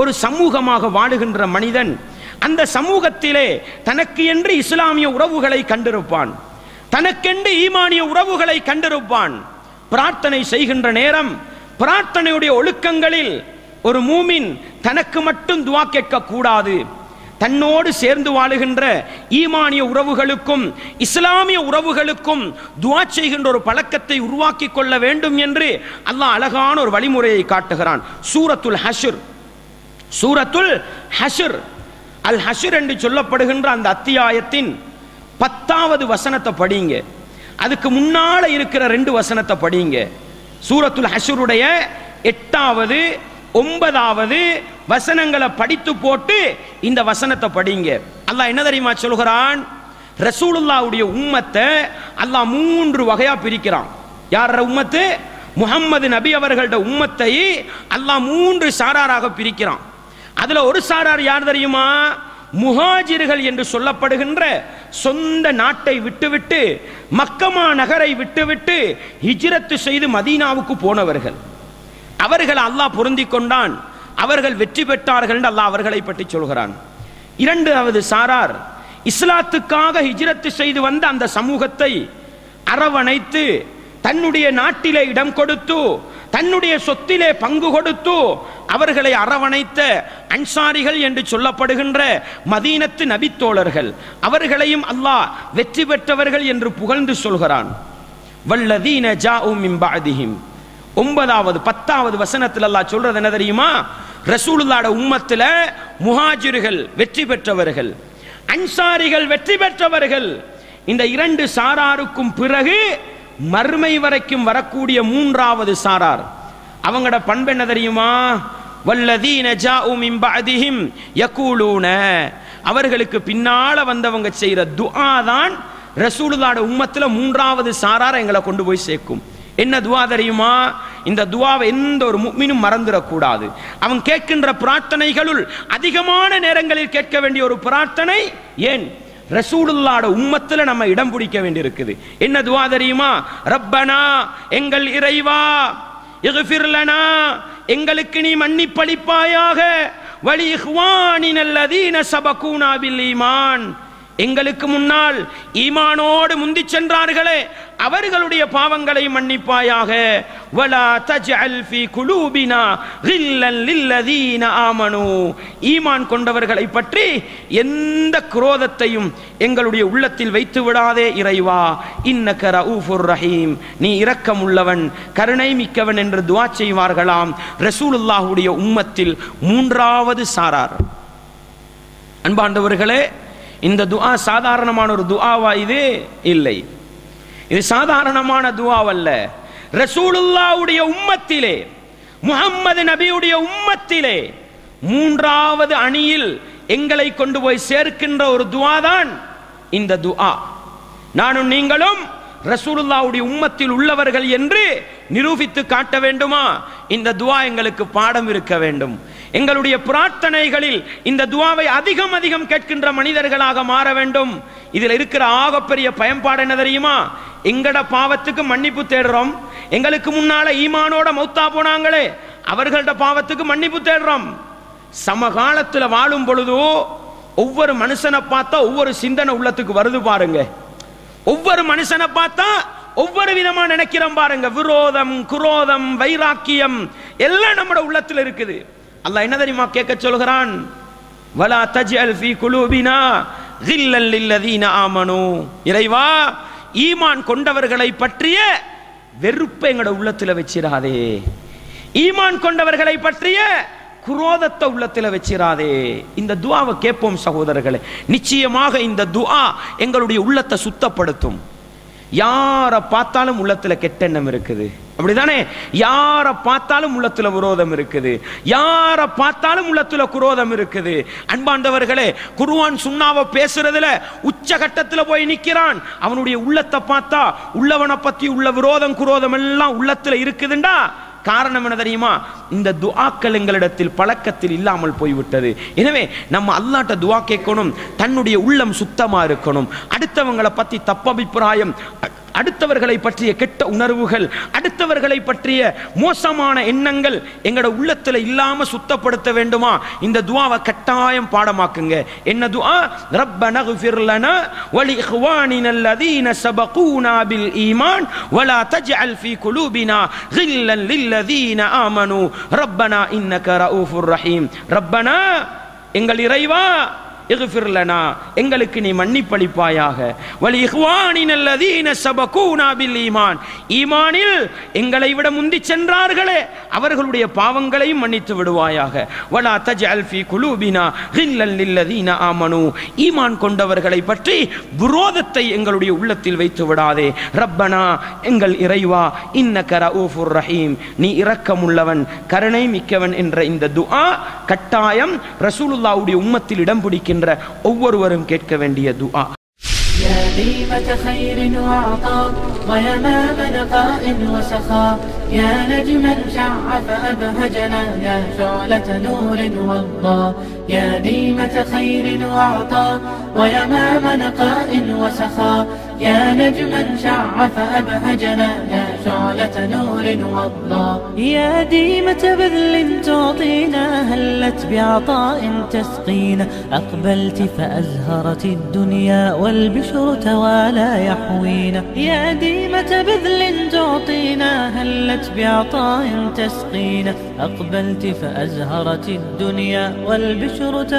ஒரு சமூகமாக வாழுகின்ற மனிதன் அந்த சமூகத்திலே தனக்கு என்று இஸ்லாமிய உறவுகளை கண்டிருப்பான். தனக்கென்று ஈமானிய உறவுகளை கண்டிருப்பான். பிரார்த்தனை செய்கின்ற நேரம் பிரார்த்தனையுடைய ஒழுக்கங்களில் ஒரு மூமின் தனக்கு மட்டும் துவா கேட்க கூடாது தன்னோடு சேர்ந்து வாழுகின்ற ஈமானிய உறவுகளுக்கும் இஸ்லாமிய உறவுகளுக்கும் துவா செய்கின்ற ஒரு பழக்கத்தை உருவாக்கி கொள்ள வேண்டும் என்று அல்லாஹ் அழகான ஒரு வழிமுறையை காட்டுகிறான். சூரத்துல் ஹஷர் சூரத்துல் ஹஷர். அல் ஹஷர் என்று சொல்லப்படுகின்ற அந்த அத்தியாயத்தின் பத்தாவது வசனத்தை படிங்க. அதுக்கு முன்னால இருக்கிற ரெண்டு வசனத்தை படிங்க. சூரத்துல் ஹஷருடைய எட்டாவது ஒன்பதாவது வசனங்களை படித்து போட்டு இந்த வசனத்தை படிங்க. அல்லாஹ் என்ன தெரியுமா சொல்கிறான் ரசூலுல்லாவுடைய உம்மத்தை அல்லாஹ் மூன்று வகையா பிரிக்கிறான். யார உம்மத்து? முகம்மது நபி அவர்களோட உம்மத்தை அல்லாஹ் மூன்று சாராராக பிரிக்கிறான். அதுல ஒரு சாரார் யார் தெரியுமா? முஹாஜிர்கள் என்று சொல்லப்படுகின்ற சொந்த நாட்டை விட்டுவிட்டு மக்கமா நகரை விட்டுவிட்டு ஹிஜ்ரத்து செய்து மதீனாவுக்கு போனவர்கள். அவர்கள் அல்லாஹ் பொருந்தி கொண்டான். அவர்கள் வெற்றி பெற்றார்கள் என்று அல்லாஹ் அவர்களை பற்றி சொல்கிறான். இரண்டாவது சாரார் இஸ்லாத்துக்காக ஹிஜ்ரத்து செய்து வந்த அந்த சமூகத்தை அரவணைத்து தன்னுடைய நாட்டிலே இடம் கொடுத்து தன்னுடைய சொத்திலே பங்கு கொடுத்து அவர்களை அரவணைத்த அன்சாரிகள் என்று சொல்லப்படுகின்ற மதீனத்து நபித்தோழர்கள் அவர்களையும் அல்லாஹ் வெற்றி பெற்றவர்கள் என்று புகழ்ந்து சொல்கிறான். வல்லதீன ஜாஉ மின் ஒன்பதாவது பத்தாவது வசனத்தில் அல்லாஹ் சொல்றது என்ன தெரியுமா? ரசூலுல்லாட உம்மத்தில் முஹாஜிர்கள் வெற்றி பெற்றவர்கள் அன்சாரிகள் வெற்றி பெற்றவர்கள். இந்த இரண்டு சாராருக்கும் பிறகு மறுமை வரைக்கும் வரக்கூடிய மூன்றாவது சாரார். அவங்களோட பண்பு என்ன தெரியுமா? வல்லதீன ஜாஉ மின் பஅதிஹிம் யகூலூன. அவர்களுக்கு பின்னால வந்தவங்க செய்யற துஆ தான் ரசூலுல்லாட உம்மத்துல மூன்றாவது சாரார் எங்களை கொண்டு போய் சேர்க்கும். என்ன துவா தெரியுமா? இந்த துவாவை எந்த ஒரு முக்மினும் மறந்துடக்கூடாது. அவன் கேட்கின்ற பிரார்த்தனைகளுள் அதிகமான நேரங்களில் கேட்க வேண்டிய ஒரு பிரார்த்தனை ஏன்? ரசூலுல்லாட உம்மத்தில் நம்ம இடம் பிடிக்க வேண்டியிருக்குது. என்ன துவா தெரியுமா? ரப்பனா எங்கள் இறைவா இகுஃபிர்லனா எங்களுக்கு நீ மன்னிப்பளிப்பாயாக. வலி இஹ்வானின் அல்லதீன சபகூனா பில் ஈமான். எங்களுக்கு முன்னால் ஈமானோடு முந்தி சென்றார்களே அவர்களுடைய பாவங்களை மன்னிப்பாயாக. வலா தஜ்அல் ஃபீ குலூபினா கில்லல் லில்லதீன ஆமனு. ஈமான் கொண்டவர்களை பற்றி எந்த குரோதத்தையும் எங்களுடைய உள்ளத்தில் வைத்து விடாதே இறைவா. இன்னக ஊஃபுர் ரஹீம். நீ இரக்கம் உள்ளவன் கருணை மிக்கவன் என்று துவா செய்வார்களாம். ரசூலுல்லாஹுடைய உம்மத்தில் மூன்றாவது சாரார். அன்பாண்டவர்களே இந்த துஆ சாதாரணமான ஒரு துஆவா இது? இல்லை. இது சாதாரணமான துஆவல்ல. ரசூலுல்லாவுடைய உம்மத்திலே முகம்மது நபியுடைய உம்மத்திலே மூன்றாவது அணியில் எங்களை கொண்டு போய் சேர்க்கின்ற ஒரு துவா தான் இந்த துஆ. நானும் நீங்களும் ரசூலுல்லாவுடைய உம்மத்தில் உள்ளவர்கள் என்று நிரூபித்து காட்ட வேண்டுமா? இந்த துவா எங்களுக்கு பாடம் இருக்க வேண்டும். எங்களுடைய பிரார்த்தனைகளில் இந்த துவாவை அதிகம் அதிகம் கேட்கின்ற மனிதர்களாக மாற வேண்டும். இதில் இருக்கிற ஆகப்பெரிய பயன்பாடு என்ன தெரியுமா? எங்கட பாவத்துக்கு மன்னிப்பு தேடுறோம். எங்களுக்கு முன்னால ஈமானோட மௌத்தா போனாங்களே அவர்களோட பாவத்துக்கு மன்னிப்பு தேடுறோம். சமகாலத்தில் வாழும் பொழுது ஒவ்வொரு மனுஷனை பார்த்தா ஒவ்வொரு சிந்தனை உள்ளத்துக்கு வருது பாருங்க. ஒவ்வொரு மனுஷனை பார்த்தா ஒவ்வொரு விதமா நினைக்கிறோம் பாருங்க. விரோதம் குரோதம் வைராக்கியம் எல்லாம் நம்மட உள்ளத்துல இருக்குது. அல்லாஹ் என்ன தெரியுமா கேட்க சொல்கிறான்? வலா தஜ்அல் ஃபீ குலூபினா கில்லல் லில்லதீன ஆமனு. இறைவா ஈமான் கொண்டவர்களை பற்றிய வெறுப்பை எங்களோட உள்ளத்துல வச்சிராதே. ஈமான் கொண்டவர்களை பற்றிய குரோதத்தை உள்ளத்தில் வச்சிராதே. இந்த துவாவை கேட்போம் சகோதரர்களே. நிச்சயமாக இந்த துஆ எங்களுடைய உள்ளத்தை சுத்தப்படுத்தும். யாரை பார்த்தாலும் உள்ளத்துல கெட்ட எண்ணம் இருக்குது. அப்படிதானே? யாரை பார்த்தாலும் உள்ளத்துல விரோதம் இருக்குது. யாரை பார்த்தாலும் உள்ளத்துல குரோதம் இருக்குது. அன்பாண்டவர்களே குருவான் சுண்ணாவை பேசுறதுல உச்சகட்டத்துல போய் நிற்கிறான் அவனுடைய உள்ளத்தை பார்த்தா உள்ளவனை பத்தி உள்ள விரோதம் குரோதம் எல்லாம் உள்ளத்துல இருக்குதுண்டா? காரணம் என்ன தெரியுமா? இந்த துஆக்கள் எங்களிடத்தில் பழக்கத்தில் இல்லாமல் போய்விட்டது. எனவே நம்ம அல்லாட்ட துவா கேட்கணும் தன்னுடைய உள்ளம் சுத்தமாக இருக்கணும். அடுத்தவங்களை பத்தி தப்பபிப்பிராயம் அடுத்தவர்களை பற்றிய கெட்ட உணர்வுகள் அடுத்தவர்களை பற்றிய மோசமான எண்ணங்கள் எங்களோட உள்ளத்துல இல்லாம சுத்தப்படுத்த வேண்டுமா இந்த துஆவை கட்டாயம் பாடமாக்குங்க என்ன துஆ ரப்பன اغفر لنا ولإخواننا الذين سبقونا بالإيمان ولا تجعل في قلوبنا غلا للذين آمنوا ربنا إنك رؤوف رحيم ربنا எங்கள் இறைவா இஃபிர் எங்களுக்கு நீ மன்னிப்பளிப்பாயாக. வலி இஹ்வானின் அல்லதீன சபகூனா பில் ஈமான். ஈமானில் எங்களை விட முந்தி சென்றார்களே அவர்களுடைய பாவங்களையும் மன்னித்து விடுவாயாக. வலா தஜ் அல்ஃபி குலூபினா ஹில்லல் நில்லதீன ஆமனு. ஈமான் கொண்டவர்களை பற்றி விரோதத்தை எங்களுடைய உள்ளத்தில் வைத்து விடாதே. ரப்பனா எங்கள் இறைவா இன்னக ரഊஃபுர் ரஹீம். நீ இரக்கமுள்ளவன் கருணை மிக்கவன் என்ற இந்த துஆ கட்டாயம் ரசூலுல்லாவுடைய உம்மத்தில் இடம் பிடிக்கின்ற ஒவ்வொருவரும் கேட்க வேண்டிய துஆ يا ديمة خير وعطاء ويمام نقاء وسخاء يا نجما شع فأبهجنا يا شعلة نور والله يا ديمة خير وعطاء ويمام نقاء وسخاء يا نجما شع فأبهجنا يا شعلة نور والله يا ديمة بذل تعطينا هلت بعطاء تسقينا. أقبلت فأزهرت الدنيا والبشر توالى يحوينا. يا ديمة بذل تعطينا هلت بعطاء تسقينا. أقبلت فأزهرت الدنيا والبشر توالى